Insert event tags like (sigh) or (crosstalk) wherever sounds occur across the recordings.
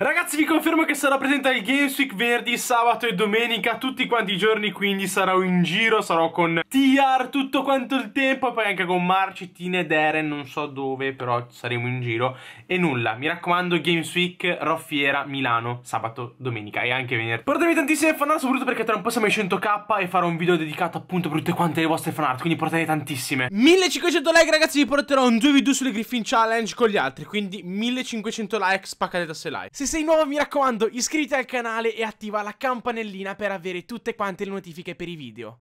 Ragazzi vi confermo che sarò presente al Games Week venerdì, sabato e domenica Tutti quanti i giorni quindi sarò in giro Sarò con TR tutto quanto il tempo E poi anche con Marci, Tina ed Eren Non so dove però saremo in giro. E nulla, mi raccomando Games Week, Roffiera, Milano Sabato, domenica e anche venerdì. Portatemi tantissime fanart soprattutto perché tra un po' siamo ai 100k E farò un video dedicato appunto per tutte quante le vostre fanart Quindi portate tantissime. 1500 like ragazzi vi porterò un 2v2 sulle Griffin Challenge con gli altri Quindi 1500 like spaccate tasse like. Se sei nuovo mi raccomando iscriviti al canale e attiva la campanellina per avere tutte quante le notifiche per i video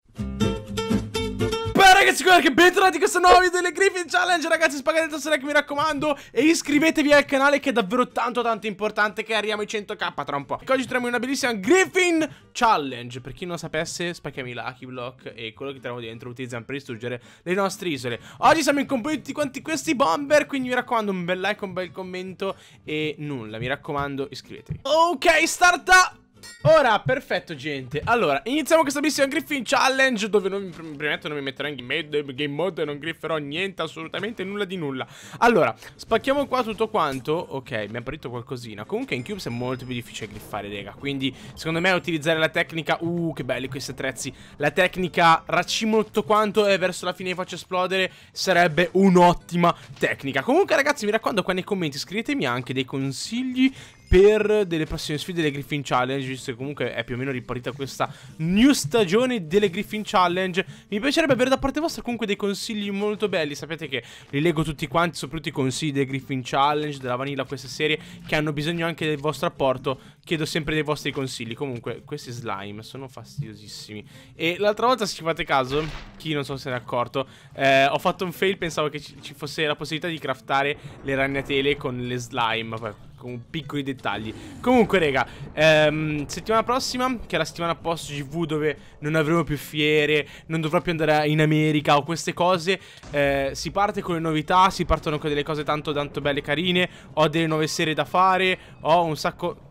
ragazzi guarda che bentornati in questo nuovo video delle Griffin Challenge. Ragazzi spaccate il like mi raccomando. E iscrivetevi al canale che è davvero tanto tanto importante che arriviamo ai 100k tra un po' E oggi troviamo una bellissima Griffin Challenge. Per chi non sapesse spacchiamo i Lucky Block E quello che troviamo dentro utilizziamo per distruggere le nostre isole. Oggi siamo in compagnia di tutti quanti questi bomber Quindi mi raccomando un bel like, un bel commento E nulla. Mi raccomando iscrivetevi. Ok starta Ora, perfetto gente. Allora, iniziamo questa missione Griffin Challenge Dove non mi prometto non mi metterò in game, mode E non grifferò niente, assolutamente nulla di nulla. Allora, spacchiamo qua tutto quanto. Ok, mi ha parito qualcosina. Comunque in Cubes è molto più difficile griffare, raga. Quindi, secondo me, utilizzare la tecnica Uh, che belli questi attrezzi. La tecnica raccimo tutto quanto E verso la fine faccio esplodere Sarebbe un'ottima tecnica. Comunque, ragazzi, mi raccomando qua nei commenti Scrivetemi anche dei consigli per delle prossime sfide delle Griffin Challenge, visto che comunque è più o meno ripartita questa new stagione delle Griffin Challenge. Mi piacerebbe avere da parte vostra comunque dei consigli molto belli. Sapete che li leggo tutti quanti, soprattutto i consigli delle Griffin Challenge, della Vanilla, queste serie, che hanno bisogno anche del vostro apporto. Chiedo sempre dei vostri consigli. Comunque, questi slime sono fastidiosissimi. E l'altra volta, se ci fate caso, chi non so se ne è accorto, eh, ho fatto un fail, pensavo che ci fosse la possibilità di craftare le ragnatele con le slime con piccoli dettagli. Comunque rega ehm, Settimana prossima Che è la settimana post GV dove non avremo più fiere Non dovrò più andare in America O queste cose eh, Si parte con le novità Si partono con delle cose tanto tanto belle e carine Ho delle nuove serie da fare Ho un sacco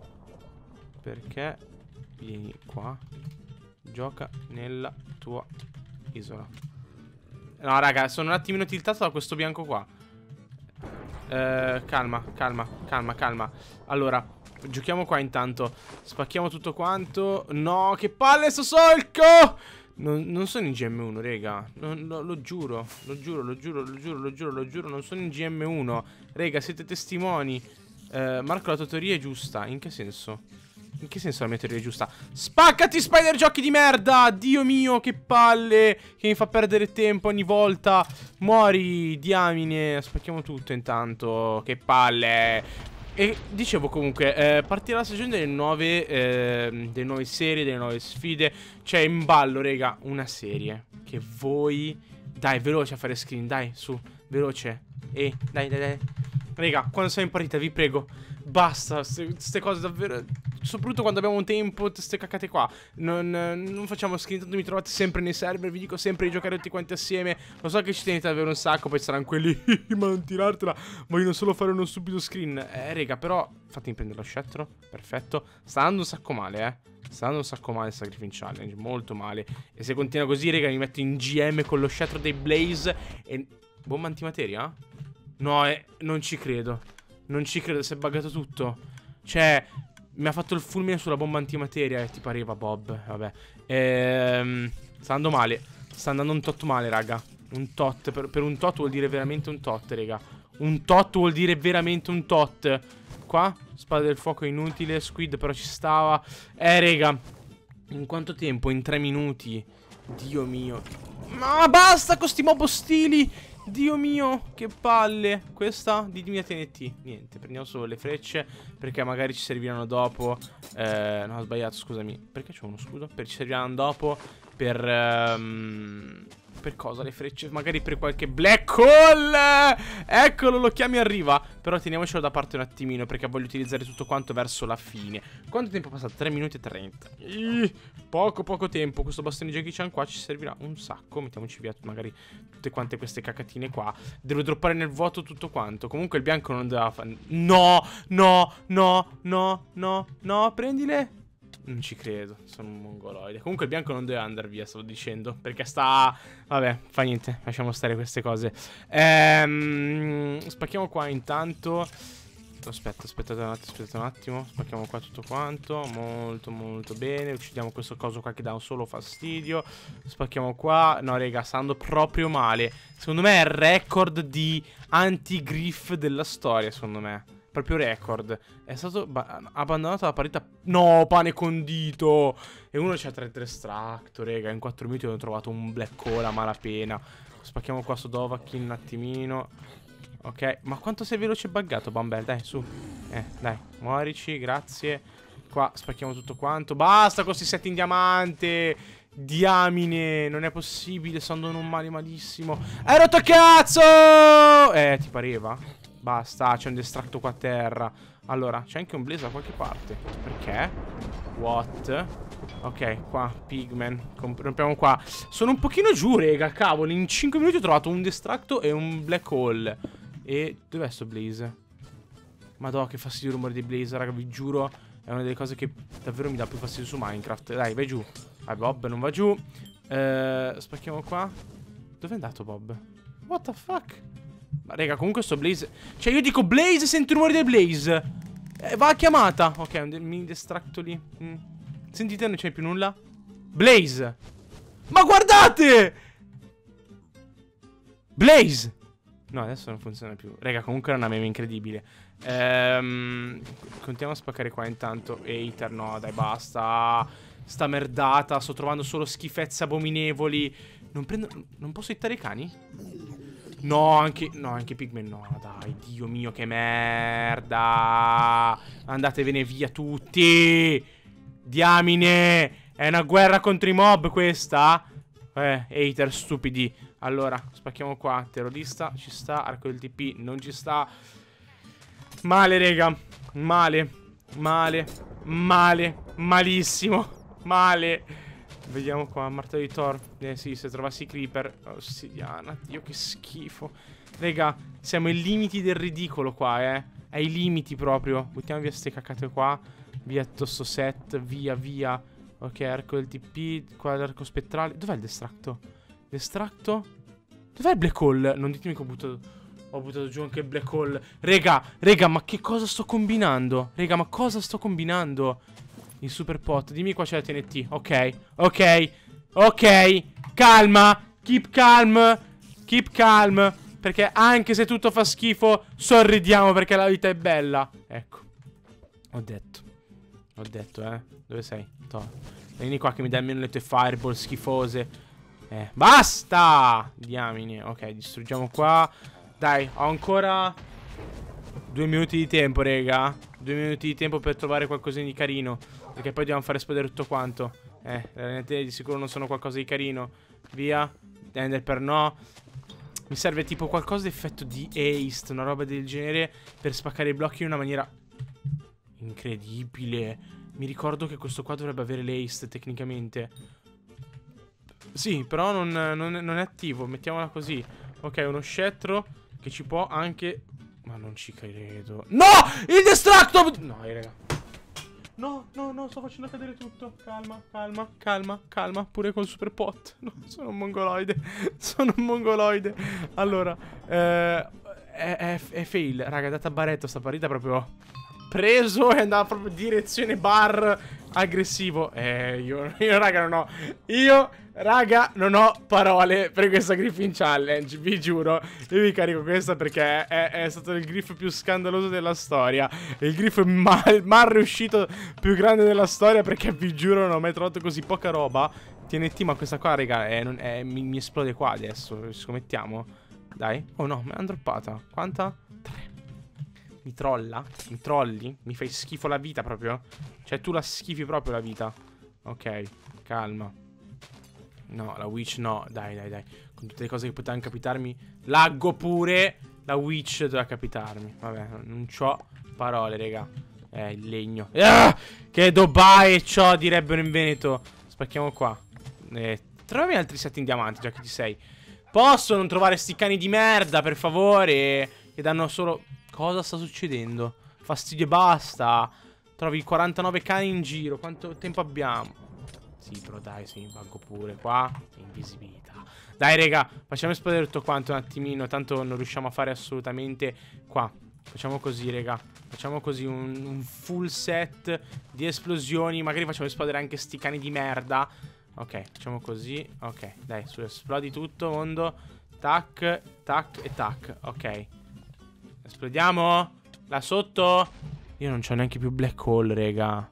Perché? Vieni qua. Gioca nella tua isola. No raga sono un attimino tiltato da questo bianco qua eh, calma, calma, calma, calma. Allora, giochiamo qua intanto. Spacchiamo tutto quanto. No, che palle sto solco! Non, non, sono in GM1, rega. Non, lo, lo, giuro, lo giuro, lo giuro, lo giuro, lo giuro, lo giuro Non sono in GM1 Rega, siete testimoni. Eh, Marco, la tua teoria è giusta. In che senso? In che senso la mia teoria è giusta? Spaccati spider giochi di merda Dio mio che palle Che mi fa perdere tempo ogni volta Muori diamine Spacchiamo tutto intanto Che palle e dicevo comunque, eh, partirà la stagione delle nuove, eh, delle nuove serie, delle nuove sfide. C'è in ballo, raga, una serie che voi... Dai, veloce a fare screen, dai, su, veloce. E, dai, dai, dai. Raga, quando siamo in partita, vi prego, basta, queste cose davvero soprattutto quando abbiamo tempo, queste cacate qua. Non, non facciamo screen, tanto mi trovate sempre nei server, vi dico sempre di giocare tutti quanti assieme. Lo so che ci tenete davvero un sacco, poi saranno quelli, (laughs) ma non tirartela, vogliono solo fare uno stupido screen. Eh, raga, però, fatemi prendere lo scettro, perfetto. Sta andando un sacco male, eh. Sta andando un sacco male il Griffin Challenge, molto male. E se continua così, raga, mi metto in GM con lo scettro dei Blaze e... Bomba antimateria? No, eh, non ci credo. Non ci credo, si è buggato tutto. Cioè, mi ha fatto il fulmine sulla bomba antimateria E ti pareva Bob Vabbè. Ehm, Sta andando male Sta andando un tot male raga. Un tot per, per, un tot vuol dire veramente un tot raga. Un tot vuol dire veramente un tot. Qua Spada del fuoco inutile Squid però ci stava. Eh raga In quanto tempo? In tre minuti? Dio mio. Ma basta con sti mob ostili Dio mio, che palle. Questa di mia TNT Niente, prendiamo solo le frecce Perché magari ci serviranno dopo. Eh, No, ho sbagliato, scusami. Perché c'ho uno scudo? Perché ci serviranno dopo Per... Um, per cosa? Le frecce? Magari per qualche black hole? Eccolo, lo chiami arriva. Però teniamocelo da parte un attimino Perché voglio utilizzare tutto quanto verso la fine. Quanto tempo è passato? 3 minuti e 30 Ih, Poco poco tempo. Questo bastone Jackie Chan qua ci servirà un sacco. Mettiamoci via magari tutte quante queste cacatine qua. Devo droppare nel vuoto tutto quanto. Comunque il bianco non doveva fare No, no, no, no, no, no. Prendile non ci credo, sono un mongoloide. Comunque il bianco non deve andare via, stavo dicendo. Perché sta... Vabbè, fa niente, lasciamo stare queste cose. Ehm, spacchiamo qua intanto. aspetta, aspettate un attimo, aspettate un attimo. Spacchiamo qua tutto quanto. Molto, molto bene. Uccidiamo questo coso qua che dà un solo fastidio. Spacchiamo qua. No, raga, sta andando proprio male. Secondo me è il record di anti-griff della storia, secondo me. Proprio record. È stato abbandonato la partita. No, pane condito. E uno c'ha 3 estratto, raga. In 4 minuti ho trovato un black hole a malapena. Spacchiamo qua su Dovahkiin un attimino. Ok, ma quanto sei veloce e buggato, Bumble? Dai, su. Eh, dai, muorici, grazie. Qua spacchiamo tutto quanto. Basta con questi set in diamante. Diamine, non è possibile, sto andando male malissimo. Hai rotto cazzo! Eh, ti pareva? Basta, c'è un distracto qua a terra. Allora, c'è anche un blaze da qualche parte. Perché? What? Ok, qua, pigmen. Rompiamo qua. Sono un pochino giù, rega, cavolo. In 5 minuti ho trovato un distracto e un black hole. E dov'è sto blaze? Madò, che fastidio il rumore di blaze, raga, vi giuro. È una delle cose che davvero mi dà più fastidio su Minecraft. Dai, vai giù. Vai, Bob, non va giù. Eh, spacchiamo qua. Dove è andato Bob? What the fuck? Ma raga, comunque sto blaze... Cioè, io dico blaze sento il rumore del blaze. Eh, va a chiamata. Ok, un mini distracto lì. Mm. Sentite, non c'è più nulla. Blaze. Ma guardate! Blaze. No, adesso non funziona più. Raga, comunque è una meme incredibile. Ehm, continuiamo a spaccare qua intanto. Hater, no, dai, basta. Sta merdata. Sto trovando solo schifezze abominevoli. Non prendo... Non posso hittare i cani? No, anche... No, anche Pigman no, dai. Dio mio, che merda. Andatevene via tutti. Diamine. È una guerra contro i mob questa? Eh, hater stupidi. Allora, spacchiamo qua. Terrorista, ci sta. Arco del TP, non ci sta. Male, rega. Male. Male. Male. Malissimo. Male. Vediamo qua. Martello di Thor. Eh sì, se trovassi Creeper. Ossidiana. Dio, che schifo. Rega, siamo ai limiti del ridicolo qua, eh. Ai limiti proprio. Buttiamo via ste cacate qua. Via sto set. Via, via. Ok, arco del TP. Qua l'arco spettrale. Dov'è il distracto? Distracto? Dov'è il black hole? Non ditemi che ho buttato... Ho buttato giù anche il black hole. Rega, rega, ma che cosa sto combinando? Rega, ma cosa sto combinando? Il super pot. Dimmi qua c'è la TNT. Ok, ok, ok. Calma. Keep calm. Keep calm. Perché anche se tutto fa schifo, sorridiamo perché la vita è bella. Ecco. Ho detto. Ho detto, eh. Dove sei? To. Vieni qua che mi dai almeno le tue fireball schifose. Eh, basta! Diamine. Ok, distruggiamo qua. Dai, ho ancora due minuti di tempo, rega. Due minuti di tempo per trovare qualcosa di carino. Perché poi dobbiamo fare esplodere tutto quanto. Eh, le ragnatele di sicuro non sono qualcosa di carino. Via. Ender per no. Mi serve tipo qualcosa di effetto di haste, una roba del genere, per spaccare i blocchi in una maniera incredibile. Mi ricordo che questo qua dovrebbe avere l'haste tecnicamente. Sì, però non, non, non, è attivo, mettiamola così. Ok, uno scettro che ci può anche... Ma non ci credo. No! Il distracto! No, raga. No, no, no, sto facendo cadere tutto. Calma, calma, calma, calma. Pure col super pot. No, sono un mongoloide. (laughs) sono un mongoloide. Allora, eh, è, è, è fail. Raga, è data baretto sta partita proprio preso e andava proprio direzione bar aggressivo. Eh, io, (laughs) io raga, non ho... Io, raga, non ho parole per questa Griffin Challenge, vi giuro. Io vi carico questa perché è, è stato il griff più scandaloso della storia. Il griff mal, mal riuscito più grande della storia perché vi giuro non ho mai trovato così poca roba. TNT, ma questa qua, raga, è, è, mi, mi esplode qua adesso. Scommettiamo. Dai. Oh no, me l'hanno droppata. Quanta? Tre. Mi trolla? Mi trolli? Mi fai schifo la vita proprio? Cioè tu la schifi proprio la vita Ok, calma No, la witch no Dai, dai, dai Con tutte le cose che potevano capitarmi Laggo pure La witch doveva capitarmi Vabbè, non c'ho parole, raga Eh, il legno ah! Che dobae ciò direbbero in Veneto Spacchiamo qua eh, Trovami altri set in diamanti già che ci sei Posso non trovare sti cani di merda, per favore Che danno solo Cosa sta succedendo? Fastidio e basta. Trovi 49 cani in giro. Quanto tempo abbiamo? Sì, però dai, sì, vaggo pure. Qua, invisibilità. Dai, raga, facciamo esplodere tutto quanto un attimino. Tanto non riusciamo a fare assolutamente qua. Facciamo così, raga. Facciamo così un, un full set di esplosioni. Magari facciamo esplodere anche sti cani di merda. Ok, facciamo così. Ok, dai, su, esplodi tutto, mondo. Tac, tac e tac. Ok. Esplodiamo? Là sotto? Io non c'ho neanche più black hole, raga.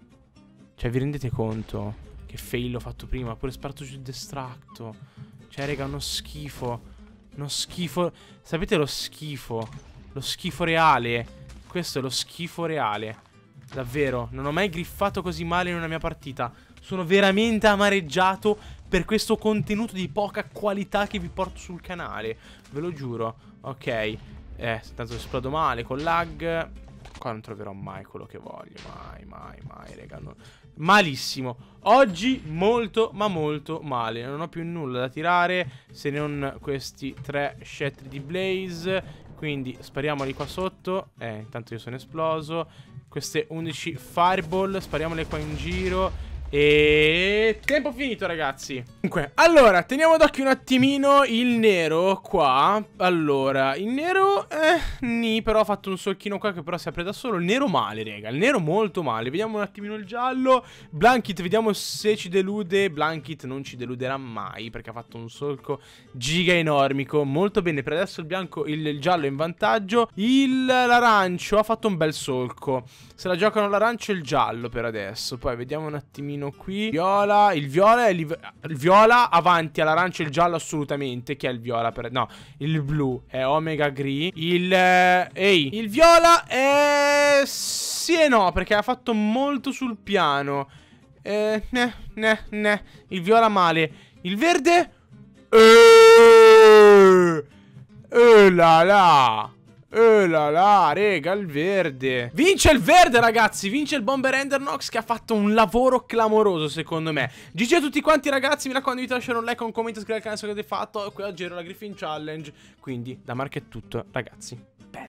Cioè, vi rendete conto? Che fail ho fatto prima. Pure sparto giù il destracto. Cioè, raga, uno schifo. Uno schifo. Sapete lo schifo? Lo schifo reale. Questo è lo schifo reale. Davvero. Non ho mai griffato così male in una mia partita. Sono veramente amareggiato per questo contenuto di poca qualità che vi porto sul canale. Ve lo giuro. Ok. Eh, tanto esplodo male con lag. Qua non troverò mai quello che voglio. Mai, mai, mai, raga. No. Malissimo. Oggi molto, ma molto male. Non ho più nulla da tirare se non questi tre scettri di Blaze. Quindi spariamoli qua sotto. Eh, intanto io sono esploso. Queste 11 fireball, spariamole qua in giro. E tempo finito ragazzi. Comunque, allora, teniamo d'occhio un attimino il nero qua. Allora, il nero, eh, ni, però ha fatto un solchino qua che però si apre da solo. Il nero male, raga, il nero molto male. Vediamo un attimino il giallo. Blankit, vediamo se ci delude. Blankit non ci deluderà mai Perché ha fatto un solco giga enormico. Molto bene, per adesso il bianco, il, il giallo è in vantaggio. L'arancio ha fatto un bel solco. Se la giocano l'arancio e il giallo per adesso. Poi vediamo un attimino qui. Viola Il viola è il viola avanti all'arancio e il giallo assolutamente. Chi è il viola? Per... No Il blu è Omega Green Il eh, Ehi Il viola è Sì e no Perché ha fatto molto sul piano. Eh, ne, ne, ne Il viola male. Il verde? Eh Eh la la eh la la, rega, il verde. Vince il verde, ragazzi. Vince il Bomber Endernox che ha fatto un lavoro clamoroso, secondo me. GG a tutti quanti, ragazzi. Mi raccomando di lasciare un like, un commento, iscrivetevi al canale se avete fatto. Qui oggi ero la Griffin Challenge. Quindi, da Mark è tutto, ragazzi.